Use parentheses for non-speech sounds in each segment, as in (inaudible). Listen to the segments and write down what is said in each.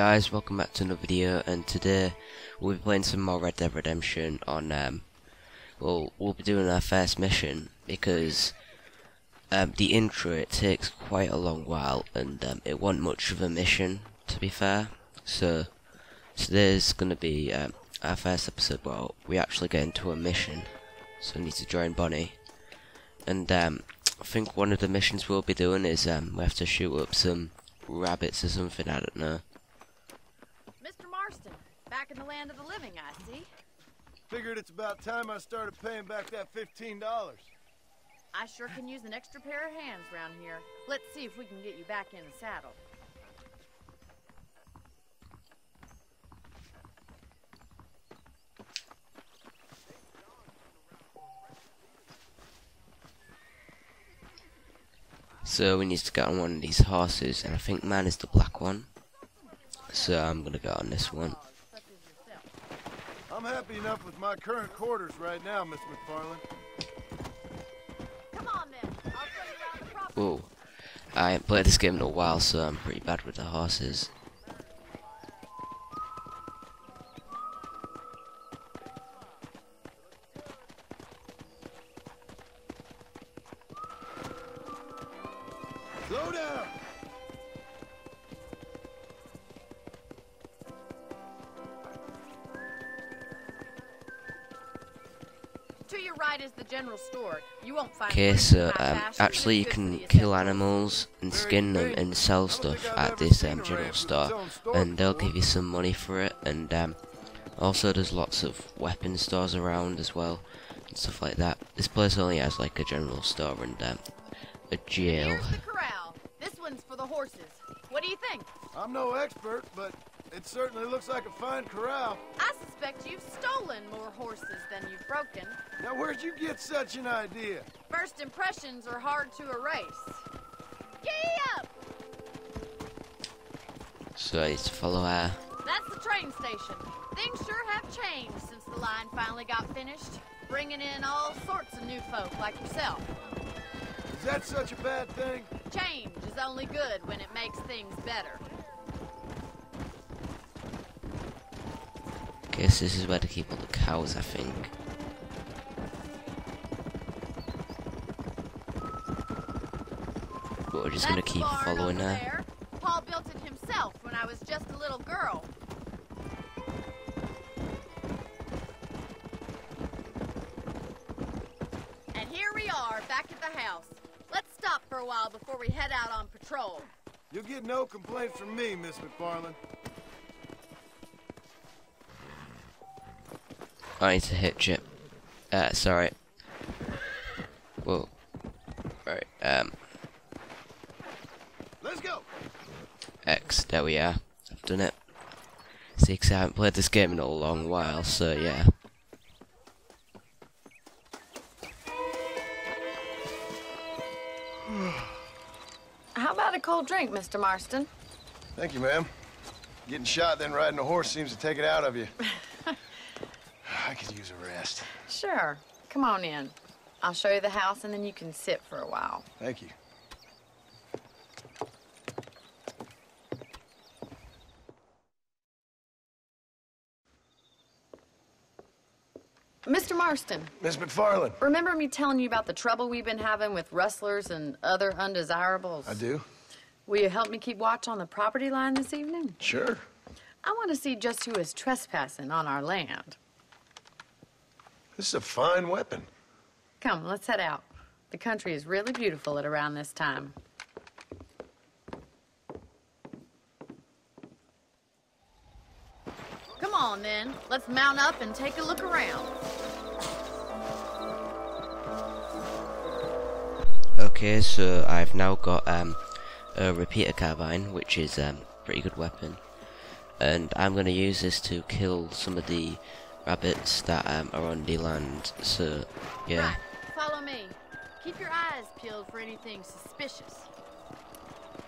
guys, welcome back to another video and today we'll be playing some more Red Dead Redemption on um well we'll be doing our first mission because um the intro it takes quite a long while and um, it wasn't much of a mission to be fair so today's gonna be um, our first episode where we actually get into a mission so we need to join Bonnie and um I think one of the missions we'll be doing is um we have to shoot up some rabbits or something, I don't know. Mr. Marston, back in the land of the living, I see. Figured it's about time I started paying back that $15. I sure can use an extra pair of hands round here. Let's see if we can get you back in the saddle. So we need to get on one of these horses, and I think mine is the black one. So I'm gonna go on this one. Such as yourself. I'm happy enough with my current quarters right now, Miss MacFarlane. Come on then. I'll show you around the property. Whoa. I haven't played this game in a while, so I'm pretty bad with the horses. You won't find Okay, fruit, so um, actually you can kill animals and skin them and sell stuff at this um, general store, and they'll give you some money for it. And um, also there's lots of weapon stores around as well, and stuff like that. This place only has like a general store and um, a jail. Here's the corral. This one's for the horses. What do you think? I'm no expert, but it certainly looks like a fine corral. I suspect you've stolen more horses than you've broken. Now, where'd you get such an idea? First impressions are hard to erase. Giddy up! So I need to follow her. That's the train station. Things sure have changed since the line finally got finished, bringing in all sorts of new folk like yourself. Is that such a bad thing? Change is only good when it makes things better. Okay, so this is where to keep all the cows, I think. But we're just gonna keep following over her. there. Paul built it himself when I was just a little girl. And here we are, back at the house. Let's stop for a while before we head out on patrol. You'll get no complaints from me, Miss MacFarlane. I need to hitch it. Uh, sorry. Whoa. Right, um, Let's go! X, there we are. I've done it. See, 'cause I haven't played this game in a long while, so yeah. How about a cold drink, Mr. Marston? Thank you, ma'am. Getting shot, then riding a horse seems to take it out of you. (laughs) I could use a rest. Sure. Come on in. I'll show you the house and then you can sit for a while. Thank you. Mr. Marston, Miss MacFarlane. remember me telling you about the trouble we've been having with rustlers and other undesirables? I do? Will you help me keep watch on the property line this evening? Sure. I want to see just who is trespassing on our land. This is a fine weapon. Come, let's head out. The country is really beautiful at around this time. Come on, then. Let's mount up and take a look around. Okay, so I've now got um, a repeater carbine, which is um, a pretty good weapon. And I'm going to use this to kill some of the rabbits that um, are on the land. So, yeah. Right, follow me. Keep your eyes peeled for anything suspicious.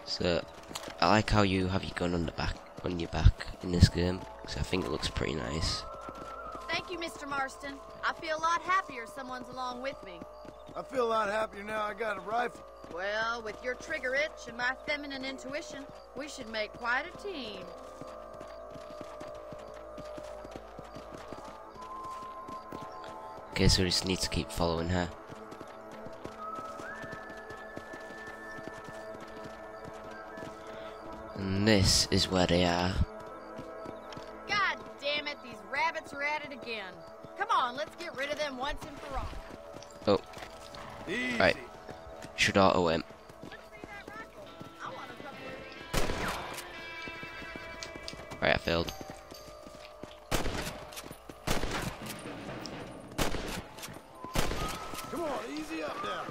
So, I like how you have your gun on the back, on your back in this game. Because I think it looks pretty nice. Thank you, Mr. Marston. I feel a lot happier someone's along with me. I feel a lot happier now I got a rifle. Well, with your trigger itch and my feminine intuition, we should make quite a team. Okay, so we just need to keep following her. And this is where they are. God damn it, these rabbits are at it again. Come on, let's get rid of them once and for all. Oh, Easy. right. Should auto him. Let's see that rifle. I want a couple of these. Right, I failed. Come on, easy up now.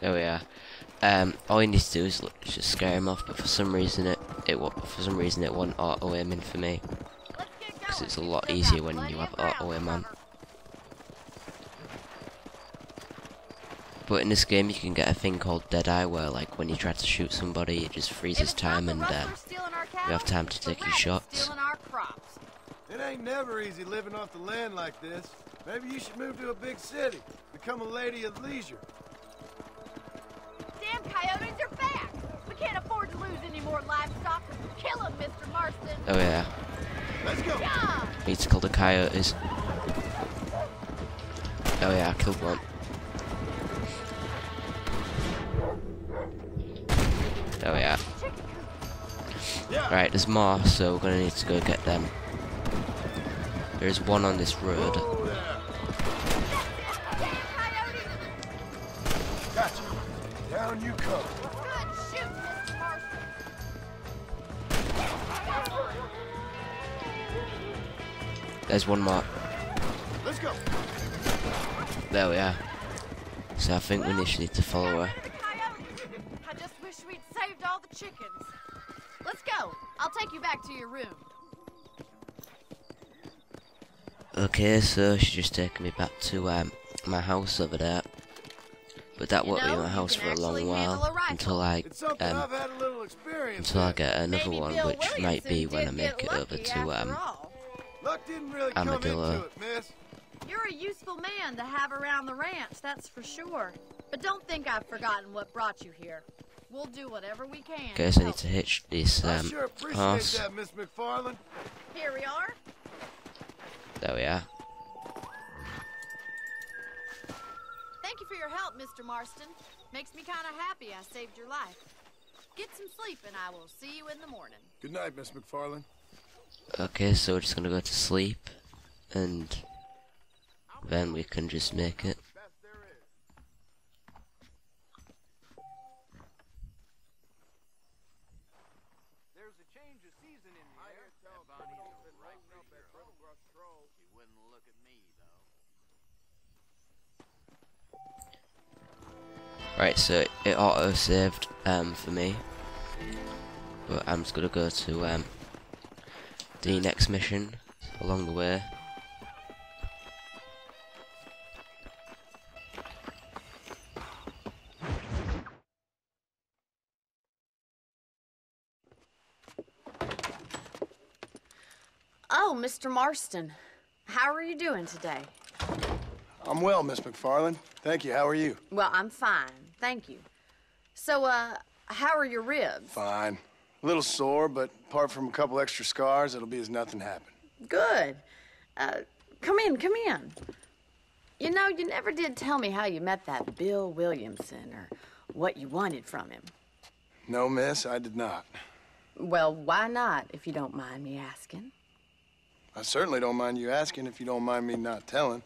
There we are. Um, all you need to do is look, just scare him off, but for some reason it it wa- for some reason it won't auto aiming for me. Let's get 'Cause going. it's a lot easier when you have ground auto to aim on. But in this game, you can get a thing called Deadeye, where like when you try to shoot somebody, it just freezes time and uh, rustlers you have time to take your shots. Stealing our crops. It ain't never easy living off the land like this. Maybe you should move to a big city. Become a lady of leisure. More livestock. Kill them, Mr. Marston. oh yeah, Let's go. Yeah! we need to kill the coyotes. Oh yeah, I killed one. Oh yeah. Chicken. Yeah. Right, there's more, so we're gonna need to go get them. There's one on this road. Oh, yeah. Gotcha. Down you come. There's one more. Let's go. There we are. So I think we Well, just need to follow her. got rid of the coyotes. I just wish we'd saved all the chickens. Let's go. I'll take you back to your room. Okay, so she's just taking me back to um, my house over there. But that You won't be my house for a long while a until I um, I've had a little experience until I get another Maybe one, Bill which might be when I make get it over to um. all. Luck didn't really come Armadillo. into it, miss. You're a useful man to have around the ranch, that's for sure. But don't think I've forgotten what brought you here. We'll do whatever we can. Guess to I need to hitch this I um sure appreciate horse. that, Miss MacFarlane. Here we are. There we are. Thank you for your help, Mr. Marston. Makes me kind of happy I saved your life. Get some sleep, and I will see you in the morning. Good night, Miss MacFarlane. Okay, so we're just gonna go to sleep, and then we can just make it. Right, so it auto saved um for me, but I'm just gonna go to um the next mission along the way. Oh, Mr. Marston. How are you doing today? I'm well, Miss MacFarlane. Thank you. How are you? Well, I'm fine. Thank you. So, uh, how are your ribs? Fine. A little sore, but apart from a couple extra scars, it'll be as nothing happened. Good. Uh, come in, come in. You know, you never did tell me how you met that Bill Williamson or what you wanted from him. No, miss, I did not. Well, why not, if you don't mind me asking? I certainly don't mind you asking if you don't mind me not telling.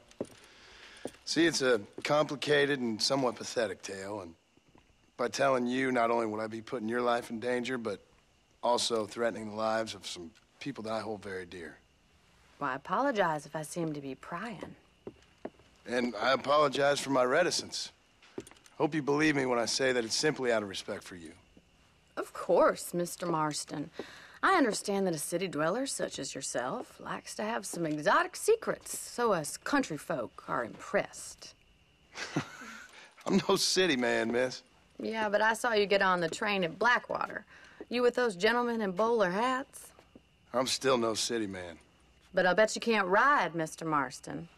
See, it's a complicated and somewhat pathetic tale, and by telling you, not only would I be putting your life in danger, but also threatening the lives of some people that I hold very dear. Well, I apologize if I seem to be prying. And I apologize for my reticence. Hope you believe me when I say that it's simply out of respect for you. Of course, Mr. Marston. I understand that a city dweller such as yourself likes to have some exotic secrets, so us country folk are impressed. (laughs) I'm no city man, miss. Yeah, but I saw you get on the train at Blackwater. You with those gentlemen in bowler hats? I'm still no city man. But I bet you can't ride, Mr. Marston.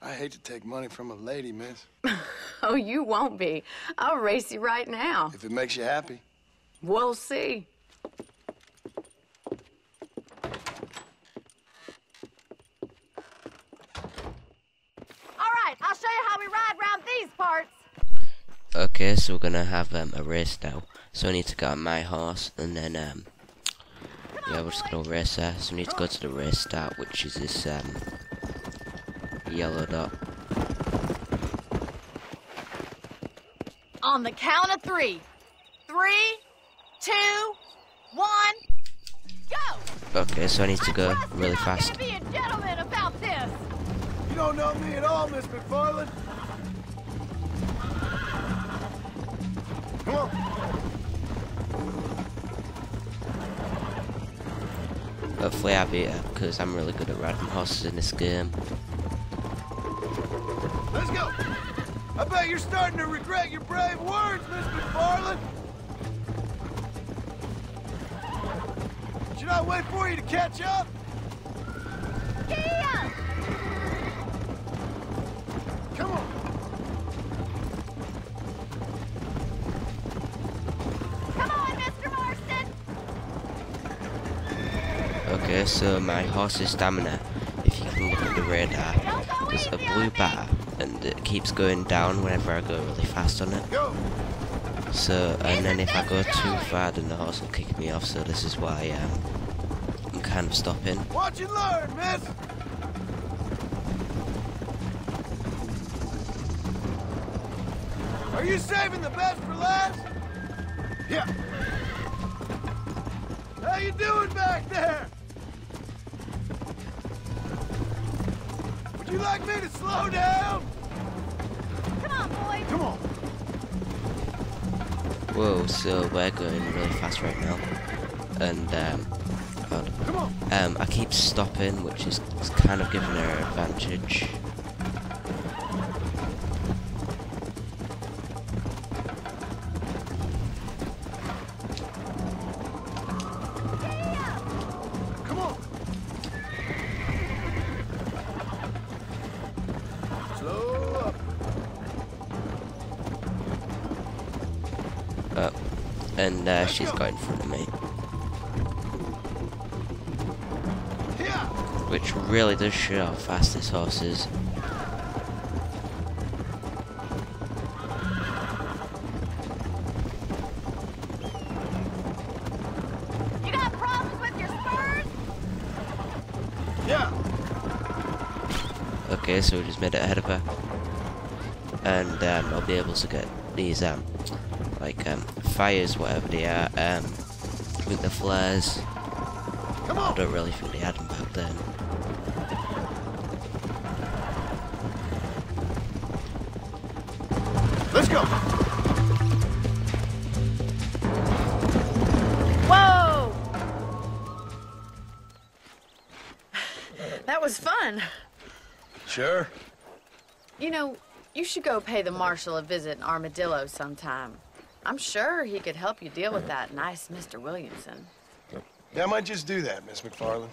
I hate to take money from a lady, miss. (laughs) oh, you won't be. I'll race you right now. If it makes you happy. We'll see. Alright, I'll show you how we ride around these parts. Okay, so we're gonna have um, a race now. So I need to get on my horse, and then um, yeah, we're just gonna race there. So we need to go to the race start, which is this um, yellow dot. On the count of three. Three, two, one, go! Okay, so I need to go trust really fast. be a gentleman about this. You don't know me at all, Miss MacFarlane. Come on. Hopefully I beat her, because I'm really good at riding horses in this game. Let's go. I bet you're starting to regret your brave words, Miss MacFarlane. Should I wait for you to catch up? Kia! Okay, so my horse's stamina, if you can look at the radar, there's a blue bar, and it keeps going down whenever I go really fast on it. So, and then if I go too far, then the horse will kick me off, so this is why um, I'm kind of stopping. Watch and learn, miss. Are you saving the best for last? Yeah. How you doing back there? You like me to slow down? Come on, boys! Come on. Whoa, so we're going really fast right now. And, um, God. Um, I keep stopping, which is is kind of giving her advantage. And uh, she's got in front of me. Which really does show how fast this horse is. You got problems with your spurs? Yeah. Okay, so we just made it ahead of her. And um, I'll be able to get these, um, like, um, fires, whatever they are, um, with the flares. Come I don't really think they had them back then. Let's go. Whoa! That was fun. Sure. You know, you should go pay the marshal a visit in Armadillo sometime. I'm sure he could help you deal with that nice Mr. Williamson. Yeah, I might just do that, Miss MacFarlane.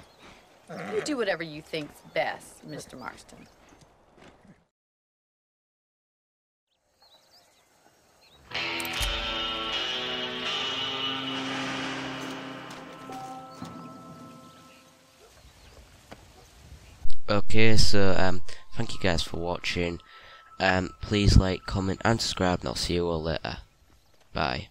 You do whatever you think's best, Mr. Marston. Okay, so, um, thank you guys for watching. Um, please like, comment, and subscribe, and I'll see you all later. Bye.